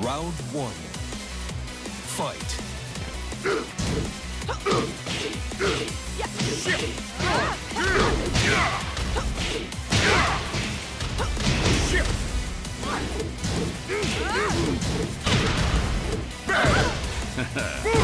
Round one. Fight.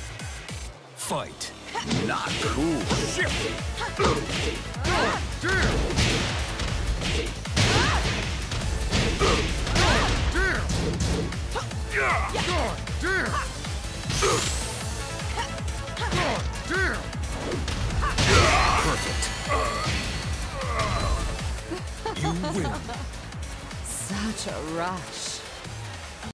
Fight. Not cool. Perfect. You win. Such a rush.